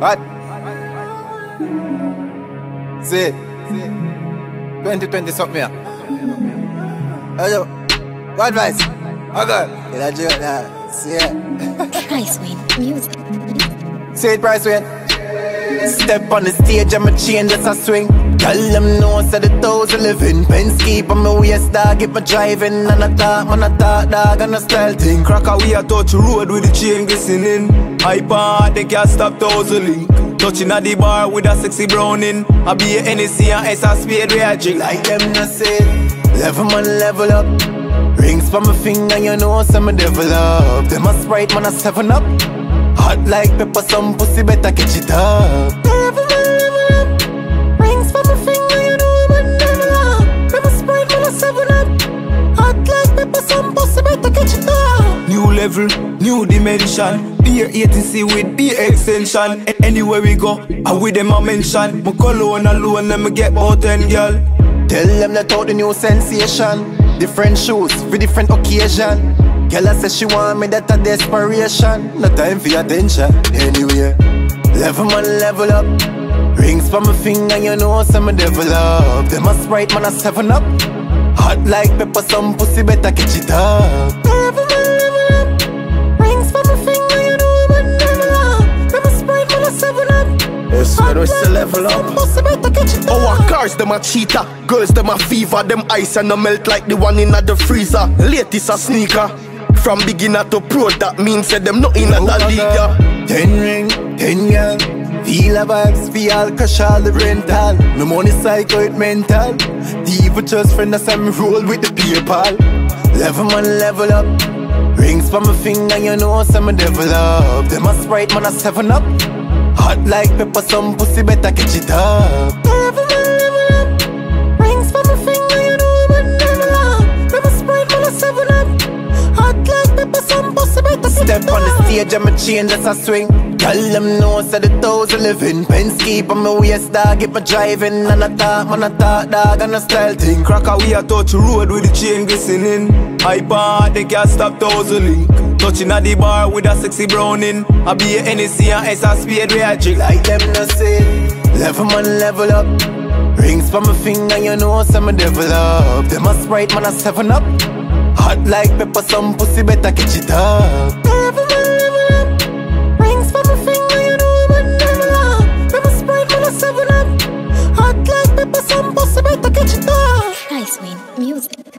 What? See it. 2020 something here. Hello. What advice? Okay. Get that joke now. See it. Price Wayne Music. See it, Price Wayne. Step on the stage and my chain just a swing. Tell them no, say the thousand living. Pens keep on my waist, dog. Get my driving. And I talk, man, I talk, dog. And I style thing. Cracka, we a touch road with the chain glistening. Hyper, they can't stop thousand link. Touching at the bar with a sexy browning. I be a NEC and S a spade a drink. Like them no say Level man level up Rings for my finger you know some devil up Them a sprite man a seven up Hot like pepper some pussy better catch it up level, new dimension. Beer 80C with the extension. Anywhere we go, I with them a mention. My cologne alone, let me get about 10 girl. Tell them that out the new sensation Different shoes for different occasion Girl I say she want me that a desperation No time for your attention anyway Level man level up Rings for my finger you know some devil up Them a sprite man a seven up Hot like pepper some pussy better catch it up Yes, man, we still level up. Pussy better catch it Our cars, them a cheater. Girls, them a fever. Them ice and no melt like the one in the freezer. Latest a sneaker. From beginner to pro, that means that them not in a the league. Ten ring, ten girl Feel a vibes, feel crush all the rental No money psycho, it mental The evil just friend that's me roll with the PayPal Level man level up Rings for my finger, you know some devil up Them a sprite man a seven up Hot like pepper, some pussy better catch it up Level man level up Rings for my finger, you know I'm a devil up Them a sprite a seven up Hot like pepper, some pussy better catch Step on the stage and my chain just a swing. Tell them no, say the thousand living. Pens keep on my waist, dog. Get my driving. And I talk, man, I talk, dog. And I style thing. Cracka, we a touch road with the chain glistening. Hyper, they can't stop thousand link. Touching at the bar with a sexy browning. I be a NEC and S speed where I drink. Like them no say, level man level up. Rings for my finger, you know some devil up. Them a sprite man a seven up. Hot like pepper, some pussy better catch it up. Level man level up. Rings for my finger, you know man devil up. Them a sprite man a seven up. Hot like pepper, some pussy better catch it up. Nice win, music.